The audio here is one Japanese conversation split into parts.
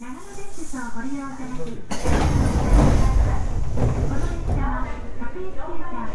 長野電鉄をご利用いただき、この列車は各駅停車、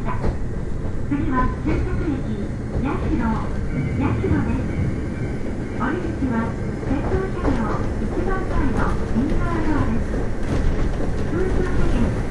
次は洗濯駅八代八代です。降り口は車両1番のです。